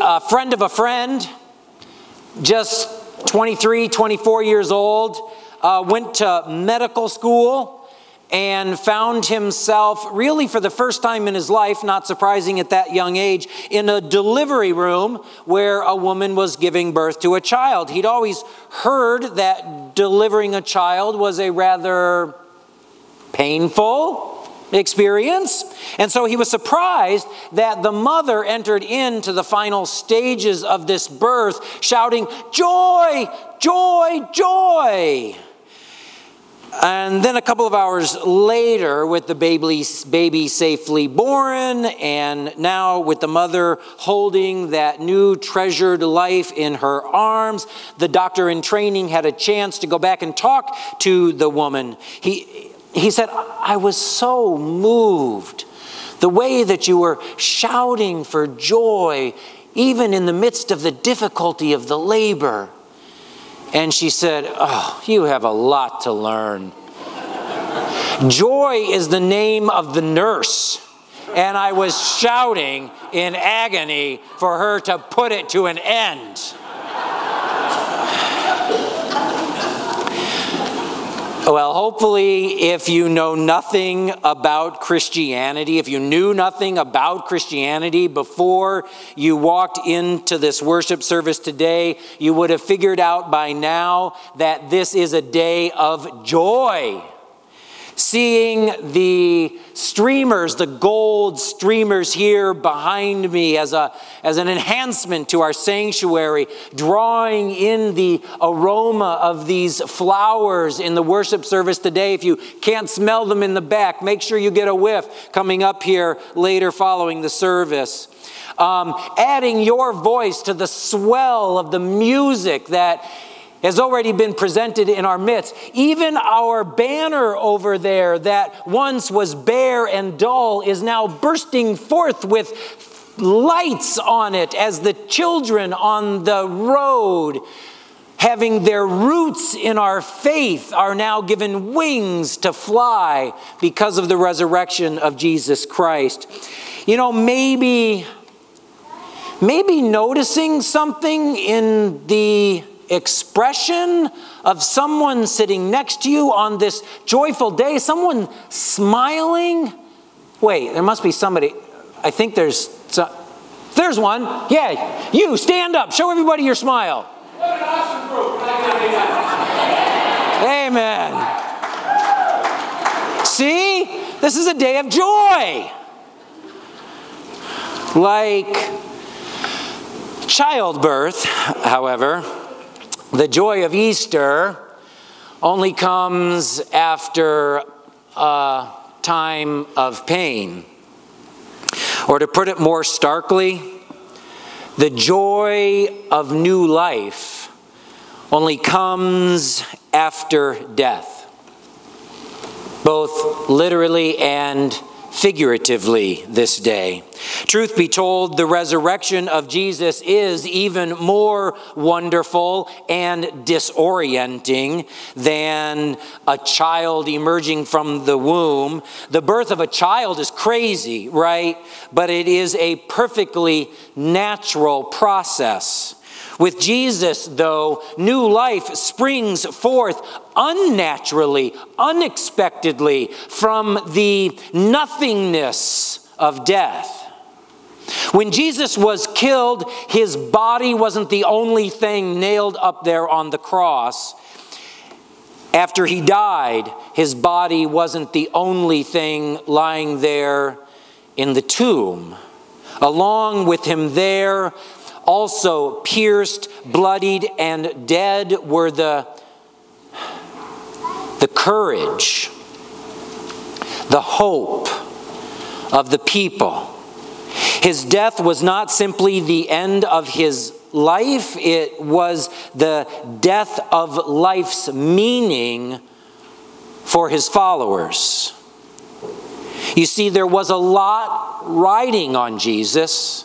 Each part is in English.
uh, friend of a friend, just 23, 24 years old, uh, went to medical school and found himself, really for the first time in his life, not surprising at that young age, in a delivery room where a woman was giving birth to a child. He'd always heard that delivering a child was a rather painful experience. And so he was surprised that the mother entered into the final stages of this birth shouting, Joy, joy, joy. And then a couple of hours later, with the baby, baby safely born, and now with the mother holding that new treasured life in her arms, the doctor in training had a chance to go back and talk to the woman. He, he said, I was so moved. The way that you were shouting for joy, even in the midst of the difficulty of the labor. And she said, Oh, you have a lot to learn. Joy is the name of the nurse. And I was shouting in agony for her to put it to an end. Well, hopefully, if you know nothing about Christianity, if you knew nothing about Christianity before you walked into this worship service today, you would have figured out by now that this is a day of joy seeing the streamers, the gold streamers here behind me as, a, as an enhancement to our sanctuary, drawing in the aroma of these flowers in the worship service today. If you can't smell them in the back, make sure you get a whiff coming up here later following the service. Um, adding your voice to the swell of the music that has already been presented in our midst. Even our banner over there that once was bare and dull is now bursting forth with lights on it as the children on the road having their roots in our faith are now given wings to fly because of the resurrection of Jesus Christ. You know, maybe maybe noticing something in the expression of someone sitting next to you on this joyful day, someone smiling. Wait, there must be somebody. I think there's there's one. Yeah, you stand up. Show everybody your smile. Amen. See? This is a day of joy. Like childbirth, however, the joy of Easter only comes after a time of pain. Or to put it more starkly, the joy of new life only comes after death, both literally and figuratively this day. Truth be told, the resurrection of Jesus is even more wonderful and disorienting than a child emerging from the womb. The birth of a child is crazy, right? But it is a perfectly natural process. With Jesus, though, new life springs forth unnaturally, unexpectedly from the nothingness of death. When Jesus was killed, his body wasn't the only thing nailed up there on the cross. After he died, his body wasn't the only thing lying there in the tomb. Along with him there also pierced, bloodied, and dead were the, the courage, the hope of the people. His death was not simply the end of his life, it was the death of life's meaning for his followers. You see, there was a lot riding on Jesus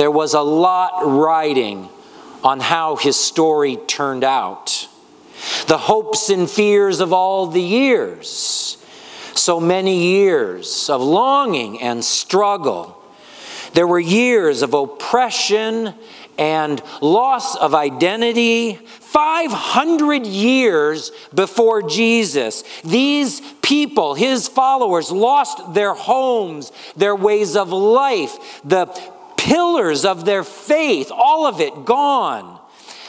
there was a lot riding on how his story turned out. The hopes and fears of all the years, so many years of longing and struggle, There were years of oppression and loss of identity. 500 years before Jesus, these people, his followers, lost their homes, their ways of life, the pillars of their faith, all of it gone.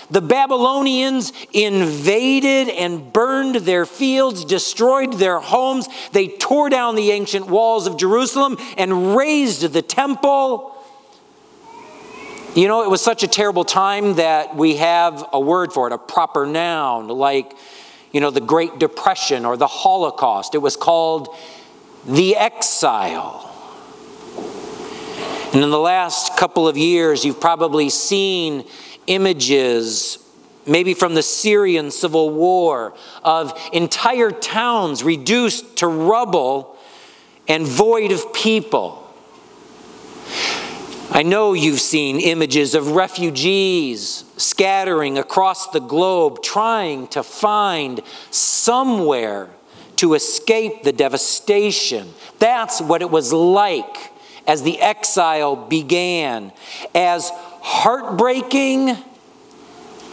The Babylonians invaded and burned their fields, destroyed their homes. They tore down the ancient walls of Jerusalem and razed the temple. You know, it was such a terrible time that we have a word for it, a proper noun, like, you know, the Great Depression or the Holocaust. It was called the exile. And in the last couple of years, you've probably seen images, maybe from the Syrian civil war, of entire towns reduced to rubble and void of people. I know you've seen images of refugees scattering across the globe trying to find somewhere to escape the devastation. That's what it was like as the exile began. As heartbreaking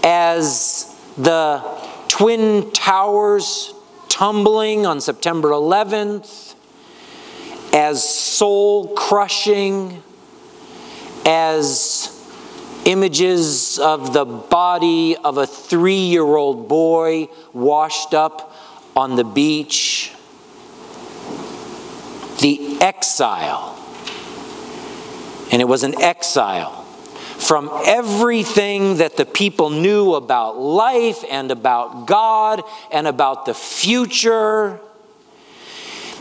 as the Twin Towers tumbling on September 11th, as soul crushing as images of the body of a three year old boy washed up on the beach. The exile. And it was an exile from everything that the people knew about life and about God and about the future.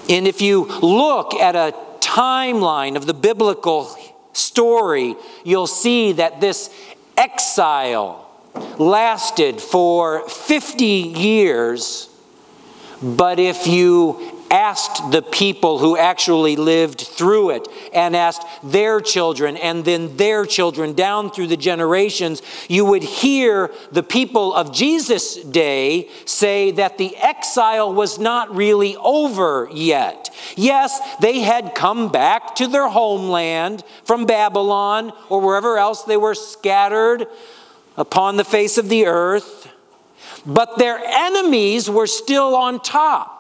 And if you look at a timeline of the biblical story, you'll see that this exile lasted for 50 years. But if you asked the people who actually lived through it and asked their children and then their children down through the generations, you would hear the people of Jesus' day say that the exile was not really over yet. Yes, they had come back to their homeland from Babylon or wherever else they were scattered upon the face of the earth, but their enemies were still on top.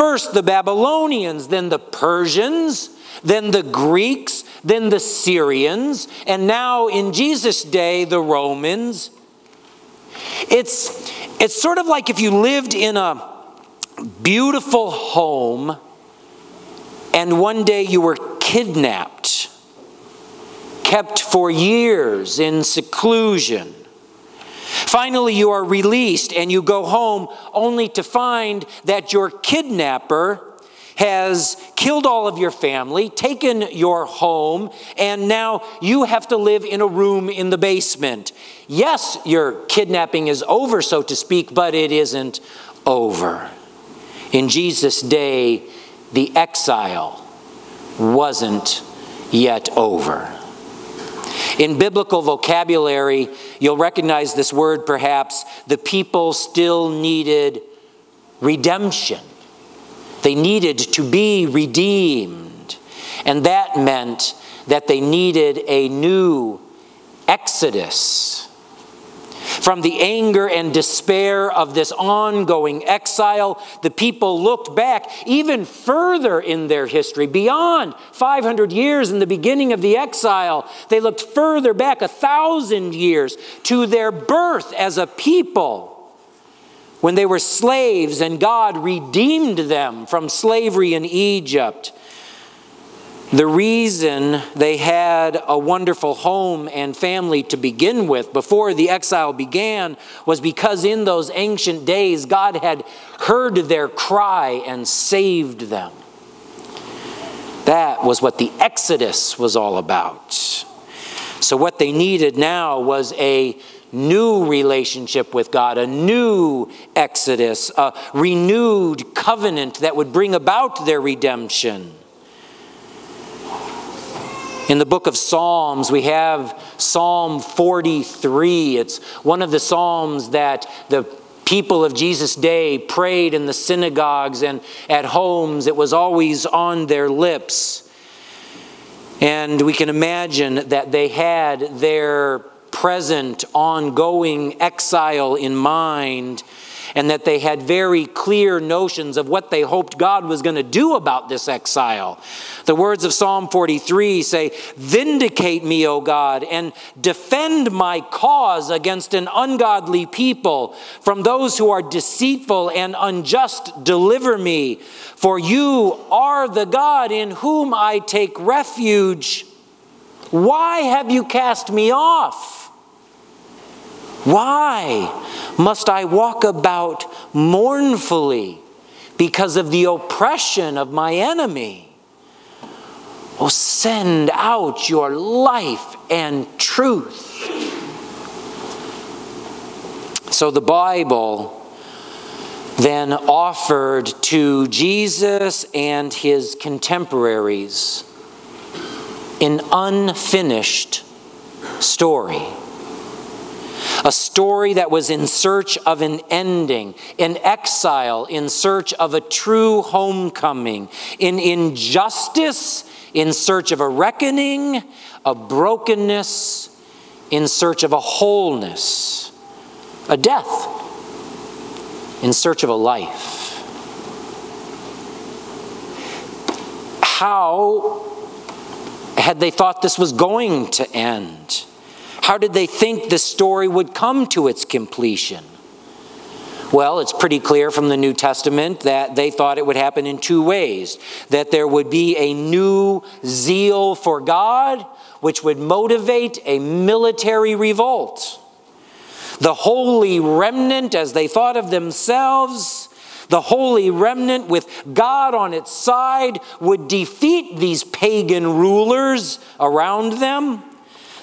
First the Babylonians, then the Persians, then the Greeks, then the Syrians, and now in Jesus' day, the Romans. It's, it's sort of like if you lived in a beautiful home and one day you were kidnapped, kept for years in seclusion Finally, you are released and you go home only to find that your kidnapper has killed all of your family, taken your home, and now you have to live in a room in the basement. Yes, your kidnapping is over, so to speak, but it isn't over. In Jesus' day, the exile wasn't yet over. In biblical vocabulary, you'll recognize this word perhaps. The people still needed redemption, they needed to be redeemed. And that meant that they needed a new exodus from the anger and despair of this ongoing exile, the people looked back even further in their history, beyond 500 years in the beginning of the exile. They looked further back, a thousand years, to their birth as a people when they were slaves and God redeemed them from slavery in Egypt. The reason they had a wonderful home and family to begin with before the exile began was because in those ancient days God had heard their cry and saved them. That was what the Exodus was all about. So, what they needed now was a new relationship with God, a new Exodus, a renewed covenant that would bring about their redemption. In the book of Psalms, we have Psalm 43. It's one of the Psalms that the people of Jesus' day prayed in the synagogues and at homes. It was always on their lips. And we can imagine that they had their present, ongoing exile in mind and that they had very clear notions of what they hoped God was going to do about this exile. The words of Psalm 43 say, Vindicate me, O God, and defend my cause against an ungodly people. From those who are deceitful and unjust, deliver me. For you are the God in whom I take refuge. Why have you cast me off? Why must I walk about mournfully because of the oppression of my enemy? Oh, send out your life and truth. So the Bible then offered to Jesus and his contemporaries an unfinished story a story that was in search of an ending, in exile in search of a true homecoming, in injustice in search of a reckoning, a brokenness in search of a wholeness, a death in search of a life. How had they thought this was going to end? How did they think the story would come to its completion? Well, it's pretty clear from the New Testament that they thought it would happen in two ways that there would be a new zeal for God, which would motivate a military revolt. The holy remnant, as they thought of themselves, the holy remnant with God on its side, would defeat these pagan rulers around them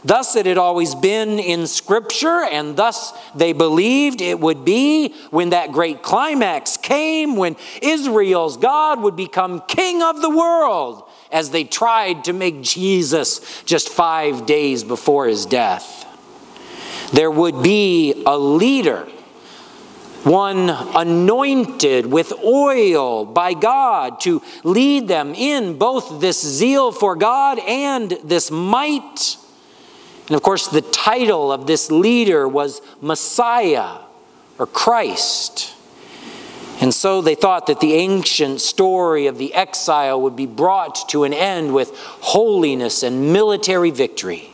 Thus it had always been in Scripture, and thus they believed it would be when that great climax came, when Israel's God would become king of the world, as they tried to make Jesus just five days before his death. There would be a leader one anointed with oil by God to lead them in both this zeal for God and this might. And of course, the title of this leader was Messiah or Christ. And so they thought that the ancient story of the exile would be brought to an end with holiness and military victory.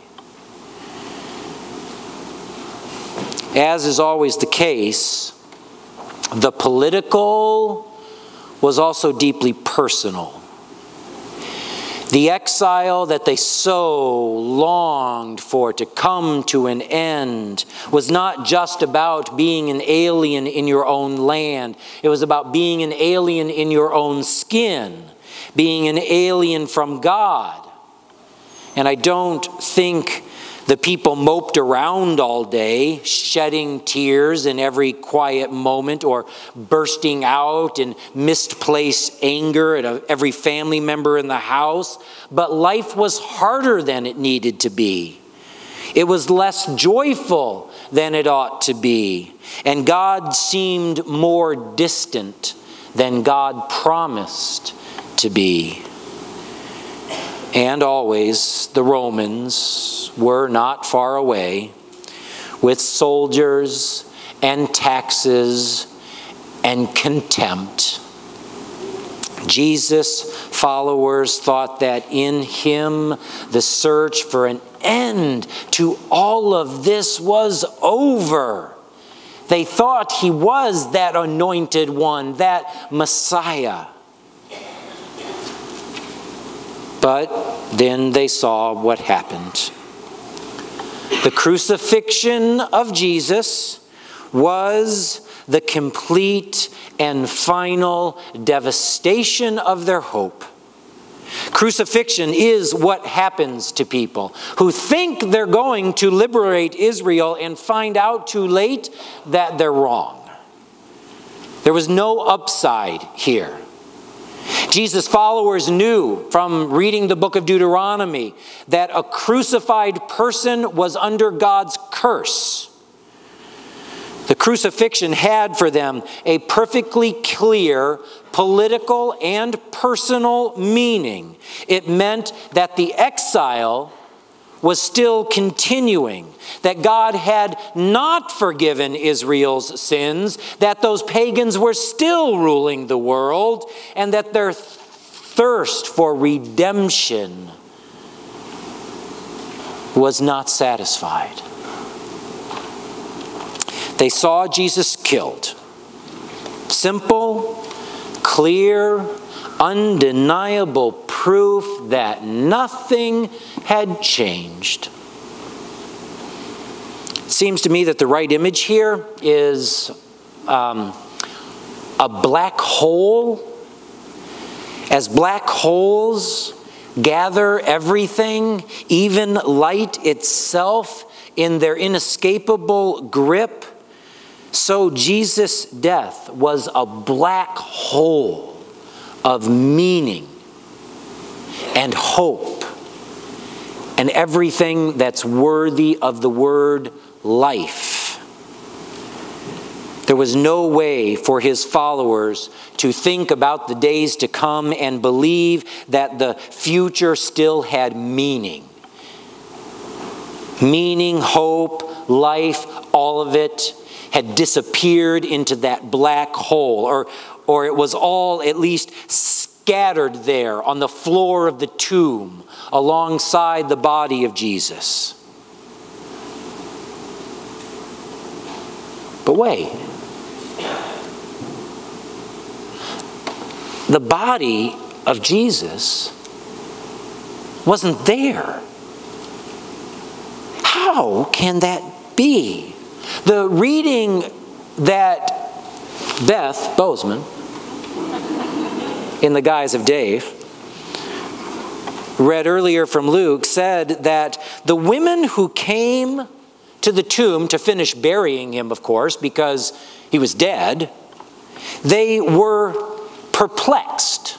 As is always the case, the political was also deeply personal. The exile that they so longed for to come to an end was not just about being an alien in your own land, it was about being an alien in your own skin, being an alien from God. And I don't think the people moped around all day, shedding tears in every quiet moment or bursting out in misplaced anger at every family member in the house. But life was harder than it needed to be. It was less joyful than it ought to be. And God seemed more distant than God promised to be. And always the Romans were not far away with soldiers and taxes and contempt. Jesus' followers thought that in him the search for an end to all of this was over. They thought he was that anointed one, that Messiah. But then they saw what happened. The crucifixion of Jesus was the complete and final devastation of their hope. Crucifixion is what happens to people who think they're going to liberate Israel and find out too late that they're wrong. There was no upside here. Jesus' followers knew from reading the book of Deuteronomy that a crucified person was under God's curse. The crucifixion had for them a perfectly clear political and personal meaning. It meant that the exile was still continuing, that God had not forgiven Israel's sins, that those pagans were still ruling the world, and that their thirst for redemption was not satisfied. They saw Jesus killed. Simple, clear, undeniable proof that nothing had changed. It seems to me that the right image here is um, a black hole. As black holes gather everything, even light itself, in their inescapable grip, so Jesus' death was a black hole of meaning and hope and everything that's worthy of the word life. There was no way for his followers to think about the days to come and believe that the future still had meaning. Meaning, hope, life, all of it had disappeared into that black hole, or, or it was all at least scattered there on the floor of the tomb alongside the body of Jesus. But wait. The body of Jesus wasn't there. How can that be? The reading that Beth Bozeman, in the guise of Dave, read earlier from Luke said that the women who came to the tomb to finish burying him, of course, because he was dead, they were perplexed.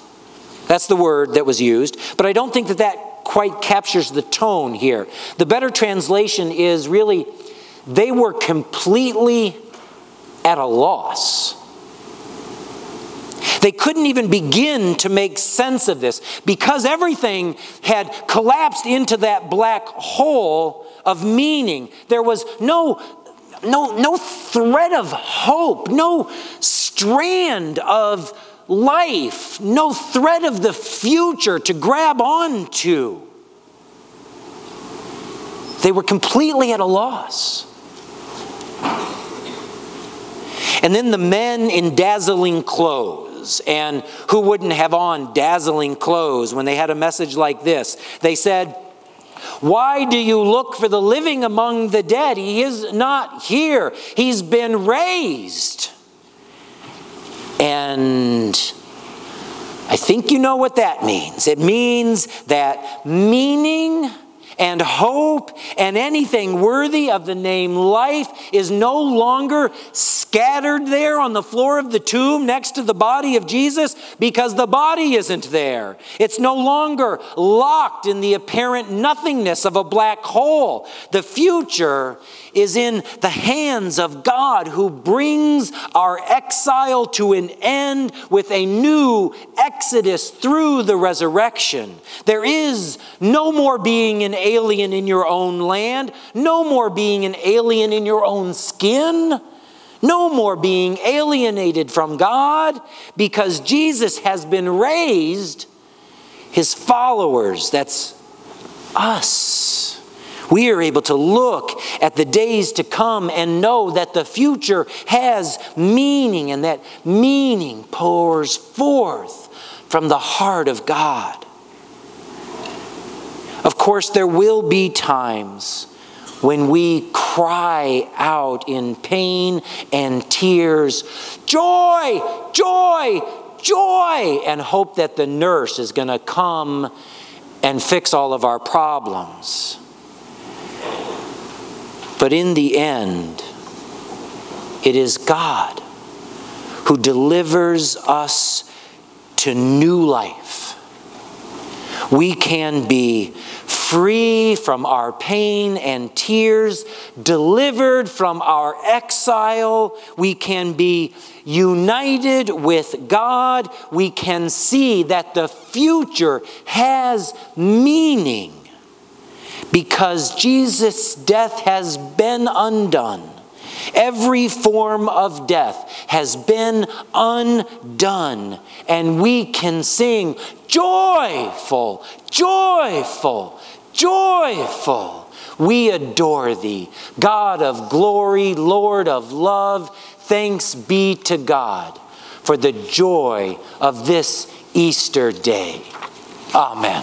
That's the word that was used, but I don't think that that quite captures the tone here. The better translation is really they were completely at a loss. They couldn't even begin to make sense of this because everything had collapsed into that black hole of meaning. There was no, no, no thread of hope, no strand of life, no thread of the future to grab onto. They were completely at a loss. And then the men in dazzling clothes. And who wouldn't have on dazzling clothes when they had a message like this? They said, Why do you look for the living among the dead? He is not here, he's been raised. And I think you know what that means. It means that meaning and hope and anything worthy of the name life is no longer scattered there on the floor of the tomb next to the body of Jesus because the body isn't there. It's no longer locked in the apparent nothingness of a black hole. The future is in the hands of God who brings our exile to an end with a new exodus through the resurrection. There is no more being an alien in your own land, no more being an alien in your own skin. No more being alienated from God because Jesus has been raised. His followers, that's us we are able to look at the days to come and know that the future has meaning and that meaning pours forth from the heart of God. Of course, there will be times when we cry out in pain and tears, Joy, joy, joy, and hope that the nurse is going to come and fix all of our problems. But in the end, it is God who delivers us to new life. We can be free from our pain and tears, delivered from our exile. We can be united with God. We can see that the future has meaning because Jesus' death has been undone. Every form of death has been undone, and we can sing joyful, joyful, joyful. We adore thee, God of glory, Lord of love. Thanks be to God for the joy of this Easter day. Amen.